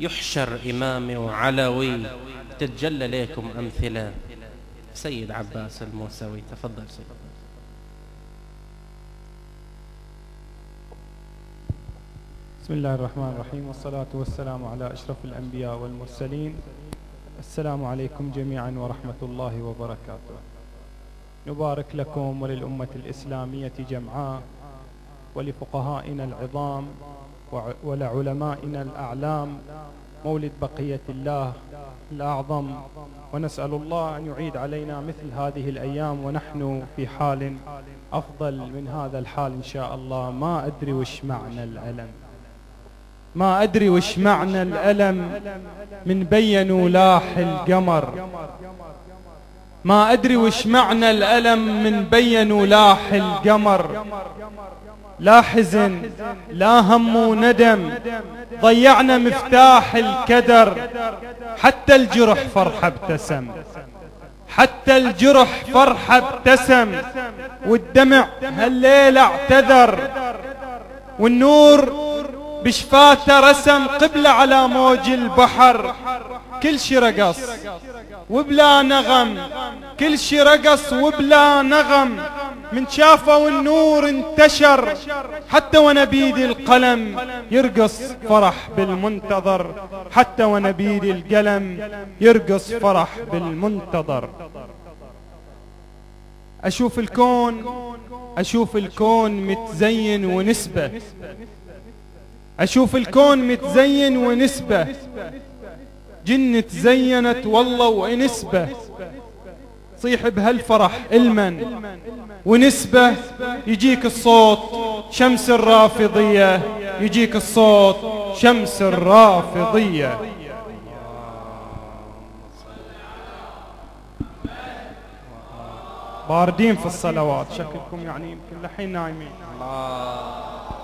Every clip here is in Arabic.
يحشر إمامي وعلوي. تتجلى لكم أمثلة. سيد عباس الموسوي تفضل سيد. بسم الله الرحمن الرحيم والصلاة والسلام على أشرف الأنبياء والمرسلين. السلام عليكم جميعا ورحمة الله وبركاته. نبارك لكم وللأمة الإسلامية جمعاء ولفقهائنا العظام ولعلمائنا الأعلام مولد بقية الله الأعظم ونسأل الله أن يعيد علينا مثل هذه الأيام ونحن في حال أفضل من هذا الحال إن شاء الله. ما أدري وش معنى الألم. ما أدري وش معنى الألم من بينوا لاح القمر. ما أدري وش معنى الألم من بينوا لاح القمر. لا حزن لا هم وندم ضيعنا مفتاح الكدر حتى الجرح فرحة ابتسم. حتى الجرح فرحة ابتسم. والدمع هالليلة اعتذر. والنور بشفاته رسم قبلة على موج البحر. كل شي رقص وبلا نغم كل شي رقص وبلا نغم. من شافوا النور انتشر حتى وأنا بيدي القلم يرقص فرح بالمنتظر حتى وأنا بيدي القلم يرقص فرح بالمنتظر. أشوف الكون أشوف الكون متزين ونسبة. أشوف الكون متزين ونسبة. جن تزينت والله ونسبة. صيح بهالفرح إلمن. ونسبة يجيك الصوت شمس الرافضية. يجيك الصوت شمس الرافضية. باردين في الصلوات شكلكم يعني يمكن لحين نايمين. الله.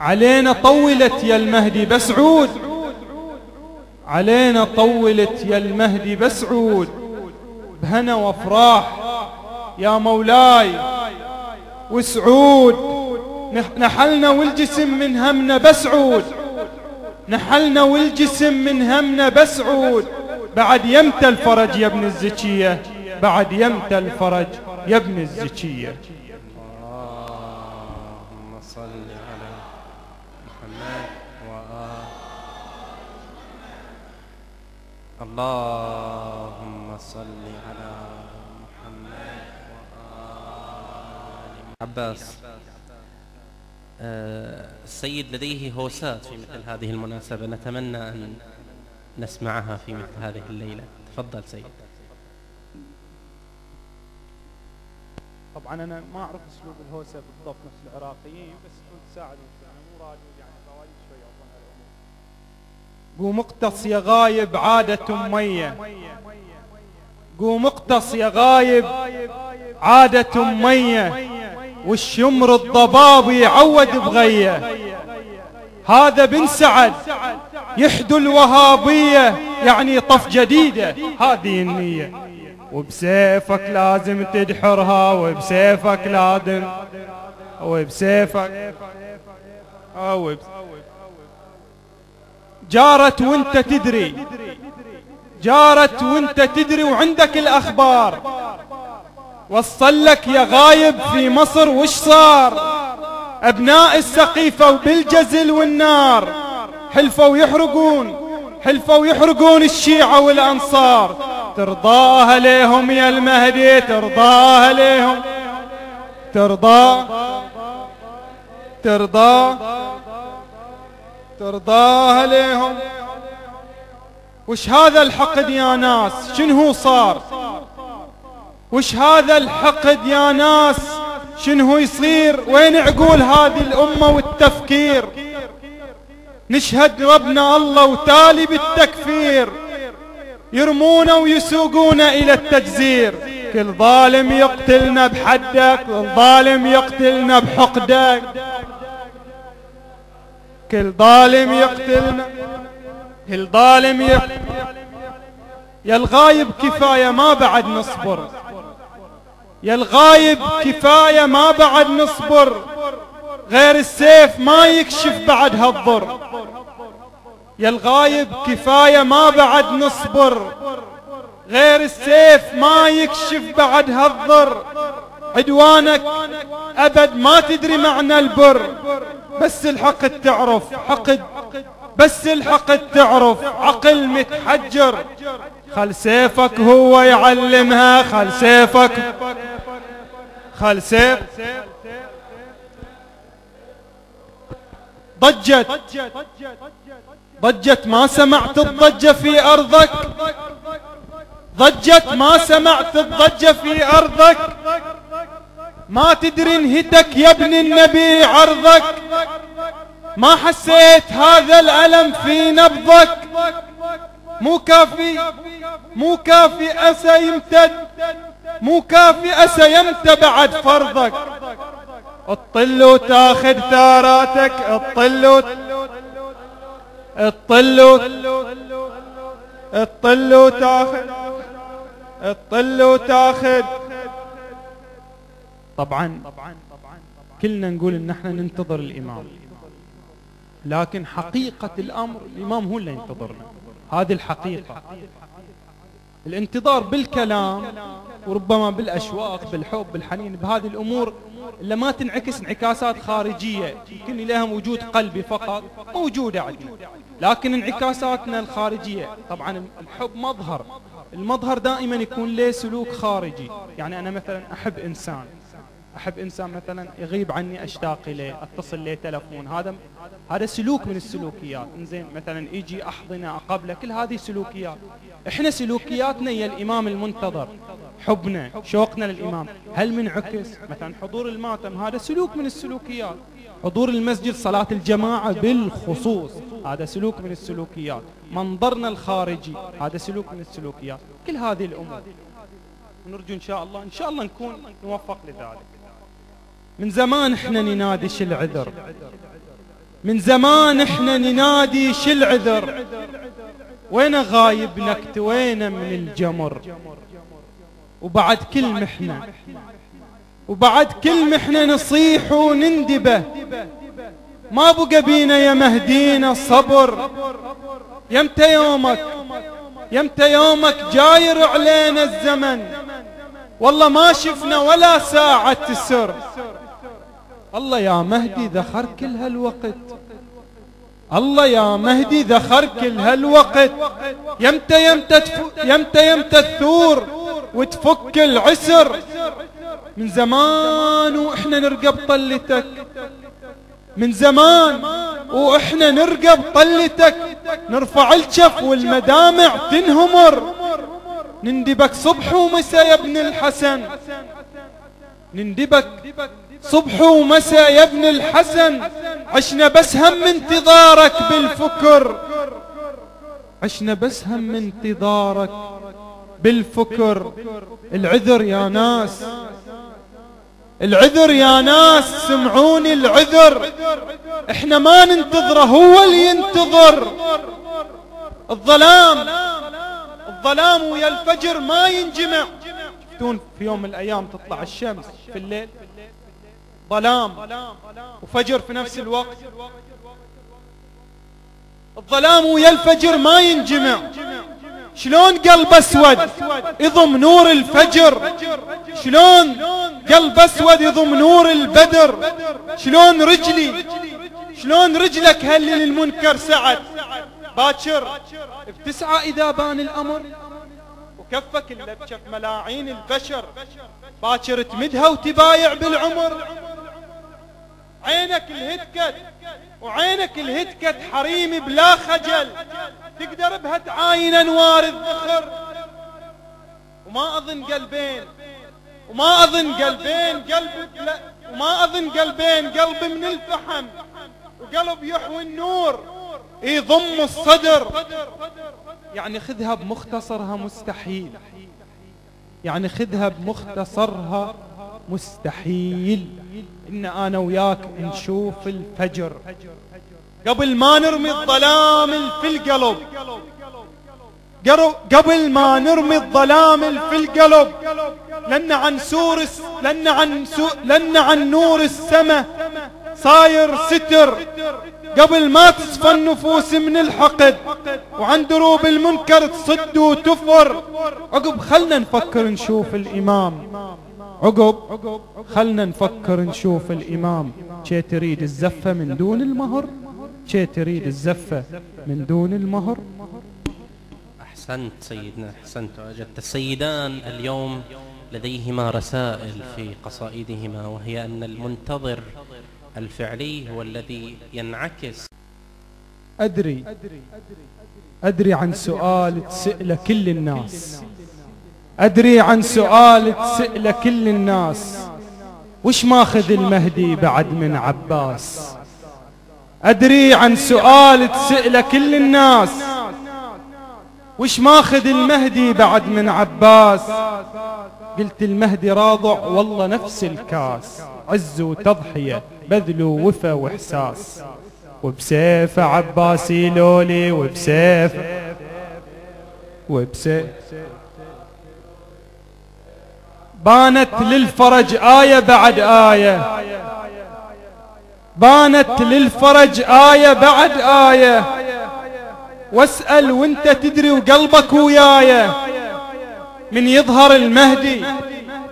علينا طولت يا المهدي بس عود علينا طولت يا المهدي بس عود بهنا وافراح يا مولاي وسعود. نحلنا والجسم من همنا بس عود نحلنا والجسم من همنا بس عود بعد يمتى الفرج يا ابن الزكية؟ بعد يمتى الفرج يا ابن الزكية؟ اللهم صل على محمد وآل عباس آه، السيد لديه هوسات في مثل هذه المناسبة. نتمنى أن نسمعها في مثل هذه الليلة. تفضل سيد. طبعا أنا ما أعرف أسلوب الهوسة بالضبط نفس العراقيين بس كنت قوم اقتص يا غايب عادة أمية قوم اقتص يا غايب عادة أمية والشمر الضباب يعود بغية. هذا بن سعد يحدو الوهابية يعني طف جديدة. هذه النية. وبسيفك لازم تدحرها وبسيفك لازم وبسيفك وبسيفك جارت وانت تدري. جارت وانت تدري وعندك الأخبار. وصل لك يا غايب في مصر وش صار؟ أبناء السقيفة وبالجزل والنار. حلفوا يحرقون. حلفوا يحرقون الشيعة والأنصار. ترضاها ليهم يا المهدي ترضاها ليهم. ترضى. ترضى. ترضاها ليهم وش هذا الحقد يا ناس؟ شنو صار؟ وش هذا الحقد يا ناس؟ شنو يصير؟ وين عقول هذه الأمة والتفكير؟ نشهد ربنا الله وتالي بالتكفير. يرمونا ويسوقونا إلى التجزير. كل ظالم يقتلنا بحدك كل ظالم يقتلنا بحقدك. كل ظالم يقتلنا. كل ظالم يا الغايب كفاية ما بعد نصبر. يا الغايب كفاية ما بعد نصبر. غير السيف ما يكشف بعد هالضر. يا الغايب كفاية ما بعد نصبر. غير السيف ما يكشف بعد هالضر. عدوانك أبد ما تدري معنى البر. بس الحق تعرف حقد بس الحق تعرف عقل متحجر. خل سيفك هو يعلمها خل سيفك خل سيف. ضجت ضجت ما سمعت الضجة في أرضك. ضجت ما سمعت الضجة في أرضك. ما تدري انهتك يا ابن النبي عرضك. ما حسيت هذا الألم في نبضك. مو كافي مو كافي أسى يمتد مو كافي أسى يمتى بعد فرضك. الطل وتاخذ ثاراتك الطل الطل الطل وتاخذ الطل وتاخذ. طبعا كلنا نقول إن إحنا ننتظر الإمام. لكن حقيقة الأمر الإمام هو اللي ينتظرنا. هذه الحقيقة. الانتظار بالكلام وربما بالأشواق بالحب بالحنين بهذه الأمور اللي ما تنعكس انعكاسات خارجية. يمكن لها وجود قلبي فقط موجودة عندنا. لكن انعكاساتنا الخارجية طبعا الحب مظهر. المظهر دائما يكون له سلوك خارجي. يعني أنا مثلا أحب إنسان. أحب إنسان مثلا يغيب عني أشتاق إليه أتصل له تلفون. هذا هذا سلوك من السلوكيات. إنزين مثلا يجي أحضنه أقبله كل هذه سلوكيات. إحنا سلوكياتنا هي الإمام المنتظر حبنا شوقنا للإمام. هل منعكس مثلا حضور الماتم هذا سلوك من السلوكيات. حضور المسجد صلاة الجماعة بالخصوص هذا سلوك من السلوكيات. منظرنا الخارجي هذا سلوك من السلوكيات. كل هذه الأمور. ونرجو إن شاء الله إن شاء الله نكون نوفق لذلك. من زمان إحنا ننادي شو العذر من زمان إحنا ننادي شو العذر وين غايب نكت وين من الجمر؟ وبعد كل محنة وبعد كل محنة نصيح ونندبه. ما بقى بينا يا مهدينا صبر. يمتى يومك؟ يمتى يومك جاير علينا الزمن؟ والله ما شفنا ولا ساعة تسر. الله يا مهدي ذخر كل هالوقت. الله يا مهدي ذخر كل هالوقت. يمتى يمتى يمتى يمتى الثور وتفك العسر. من زمان وإحنا نرقب طلتك. من زمان وإحنا نرقب طلتك. نرفع الجف والمدامع تنهمر. نندبك صبح ومساء يا ابن الحسن. نندبك صبح ومساء يا ابن الحسن. عشنا بس هم انتظارك بالفكر. عشنا بس هم انتظارك بالفكر. العذر يا ناس. العذر يا ناس سمعوني العذر. إحنا ما ننتظره هو اللي ينتظر. الظلام الظلام ويا الفجر ما ينجمع. شفتون في يوم من الأيام تطلع الشمس في الليل؟ ظلام وفجر في نفس الوقت. الظلام ويا الفجر ما ينجمع. شلون قلب أسود يضم نور الفجر؟ شلون قلب أسود يضم نور البدر؟ شلون رجلي؟ شلون رجلك هل للمنكر سعد؟ باكر بتسعى إذا بان الأمر. وكفك اللي بكف ملاعين البشر. باكر تمدها وتبايع بالعمر. عينك الهتكت وعينك الهتكت حريمي بلا خجل. تقدر بها تعاين انوار الذخر. وما أظن قلبين وما أظن قلبين قلب وما أظن قلبين قلب من الفحم. وقلب يحوي النور يضم الصدر. يعني خذها بمختصرها مستحيل. يعني خذها بمختصرها مستحيل. إن أنا وياك نشوف الفجر. قبل ما نرمي الظلام في القلب. قبل ما نرمي الظلام في القلب. لن عن سور لن عن سو لن عن نور السماء صاير ستر. قبل ما تصفى النفوس من الحقد. وعن دروب المنكر تصد وتفر. عقب خلنا نفكر نشوف الإمام. عقب خلنا نفكر نشوف الإمام. شي تريد الزفة من دون المهر؟ شي تريد الزفة من دون المهر؟ أحسنت سيدنا أحسنت. وأجدت السيدان اليوم لديهما رسائل في قصائدهما وهي أن المنتظر الفعلي هو الذي ينعكس. أدري أدري عن سؤال تسأله كل الناس. أدري عن سؤال تسأله كل الناس. وش ماخذ المهدي بعد من عباس؟ أدري عن سؤال تسأله كل الناس. وش ماخذ المهدي بعد من عباس؟ قلت المهدي راضع والله نفس الكاس. عز وتضحية بذل ووفا وإحساس. وبسيف عباسي لولي وبسيف وبسيف. بانت للفرج آية بعد آية. بانت للفرج آية بعد آية. واسأل وانت تدري وقلبك ويايا من يظهر المهدي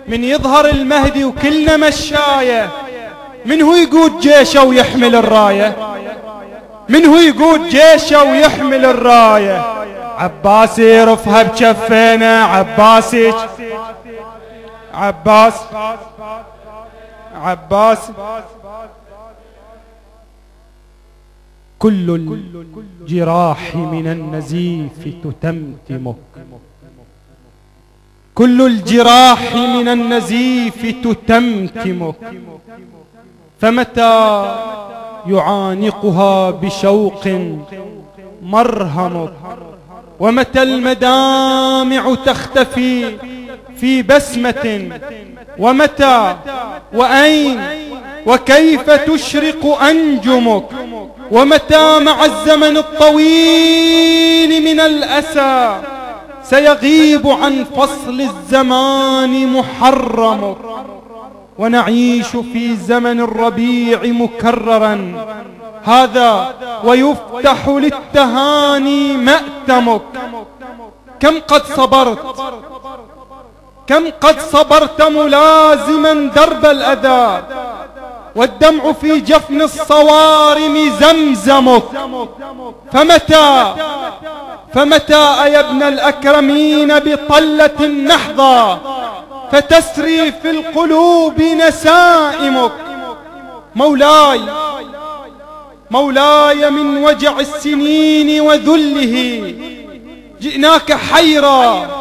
من يظهر المهدي وكلنا مشاية من هو يقود جيشه ويحمل الراية؟ من هو يقود جيشه ويحمل الراية؟ عباسي رفها بكفينا عباسي عباس. عباس. كل الجراح من النزيف تتمتمك. كل الجراح من النزيف تتمتمك. فمتى يعانقها بشوق مرهمك؟ ومتى المدامع تختفي في بسمة ومتى وأين وكيف تشرق أنجمك ومتى مع الزمن الطويل من الأسى سيغيب عن فصل الزمان محرمك ونعيش في زمن الربيع مكررا هذا ويفتح للتهاني مأتمك كم قد صبرت كم قد صبرت ملازما درب الأذى والدمع في جفن الصوارم زمزمك. فمتى فمتى يا ابن الأكرمين بطلة نحظى؟ فتسري في القلوب نسائمك. مولاي مولاي من وجع السنين وذله جئناك حيرا.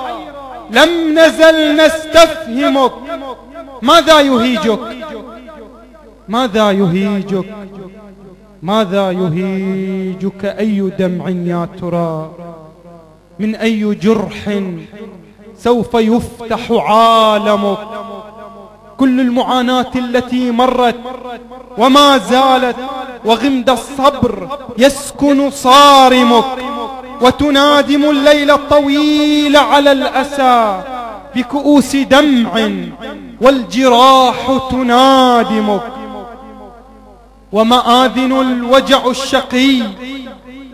لم نزل نستفهمك. ماذا يهيجك؟ ماذا يهيجك؟ ماذا يهيجك أي دمع يا ترى؟ من أي جرح سوف يفتح عالمك؟ كل المعاناة التي مرت وما زالت وغمد الصبر يسكن صارمك. وتنادم الليل الطويل على الأسى بكؤوس دمع والجراح تنادمك ومآذن الوجع الشقي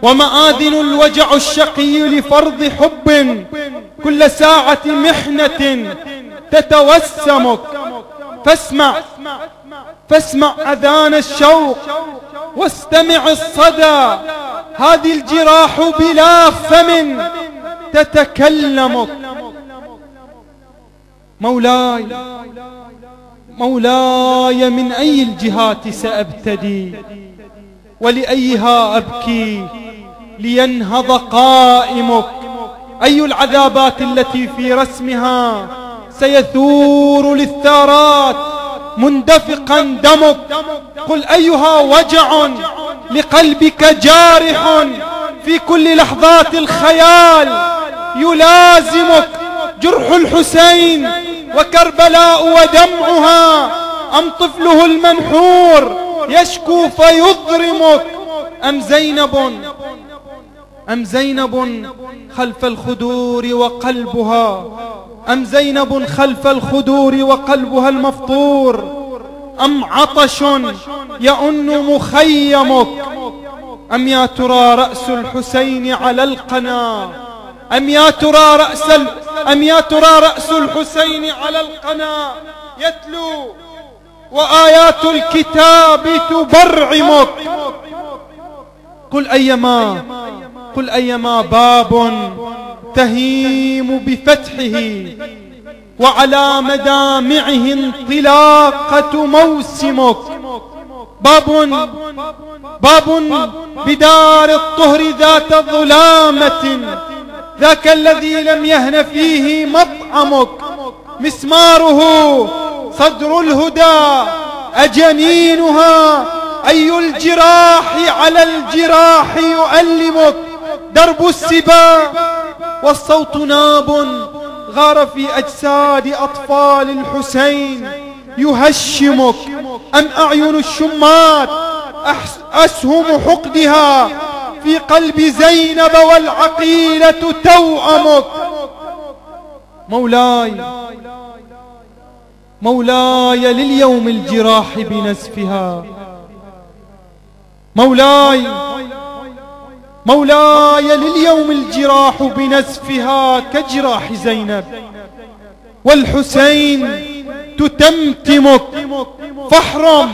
ومآذن الوجع الشقي لفرض حب كل ساعة محنة تتوسمك فاسمع فاسمع أذان الشوق واستمع الصدى هذه الجراح بلا فم تتكلمك مولاي مولاي من أي الجهات سأبتدي؟ ولأيها أبكي؟ لينهض قائمك. أي العذابات التي في رسمها سيثور للثارات؟ مندفقا دمك. قل أيها وجع لقلبك جارح في كل لحظات الخيال. يلازمك جرح الحسين وكربلاء ودمعها. أم طفله المنحور يشكو فيضرمك. أم زينب أم زينب خلف الخدور وقلبها؟ أم زينب خلف الخدور وقلبها المفطور؟ أم عطش يؤن مخيمك؟ أم يا ترى رأس الحسين على القنا؟ أم يا ترى رأس. أم يا ترى رأس الحسين على القنا؟ يتلو وآيات الكتاب تبرعمك. قل أيما قل أيما باب تهيم بفتحه وعلى مدامعه انطلاقة موسمك. باب باب بدار الطهر ذات ظلامة ذاك الذي لم يهن فيه مطعمك. مسماره صدر الهدى أجنينها أي الجراح على الجراح يؤلمك. درب السبا والصوت ناب غار في أجساد أطفال الحسين. يهشمك أم أعين الشمات أسهم حقدها في قلب زينب والعقيلة توأمك. مولاي مولاي لليوم الجراح بنزفها. مولاي مولاي لليوم الجراح بنزفها كجراح زينب. والحسين تتمتمك. فاحرم.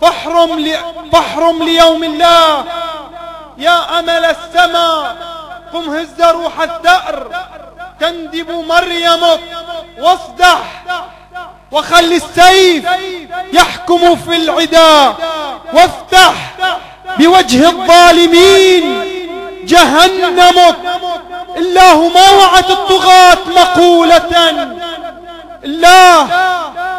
فاحرم, فاحرم ليوم الله. يا أمل السماء. قم هز روح الثأر تندب مريمك. واصدح. وخل السيف يحكم في العدا. وافتح. بوجه الظالمين جهنمك الله ما وعد الطغاة مقولة. الله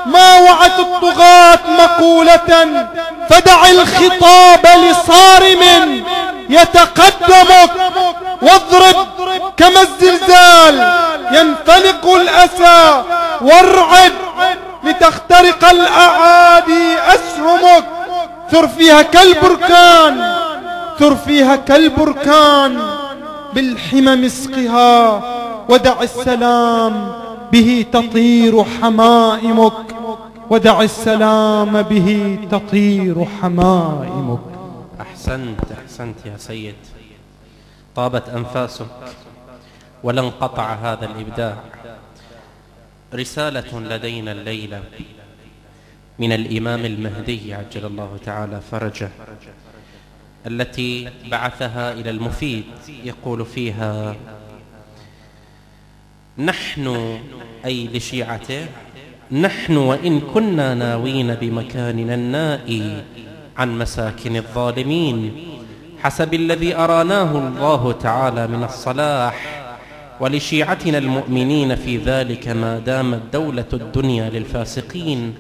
ما وعد الطغاة مقولة. فدع الخطاب لصارم يتقدمك واضرب كما الزلزال ينفلق الأسى. وارعد لتخترق الأعادي أسهمك. ثر فيها كالبركان ثر فيها كالبركان بالحمم اسقها ودع السلام به تطير حمائمك ودع السلام به تطير حمائمك. أحسنت أحسنت يا سيد. طابت أنفاسك ولا انقطع هذا الإبداع. رسالة لدينا الليلة. من الإمام المهدي عجل الله تعالى فرجه التي بعثها إلى المفيد يقول فيها نحن أي لشيعته نحن وإن كنا ناوين بمكاننا النائي عن مساكن الظالمين حسب الذي أراناه الله تعالى من الصلاح ولشيعتنا المؤمنين في ذلك ما دامت دولة الدنيا للفاسقين